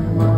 my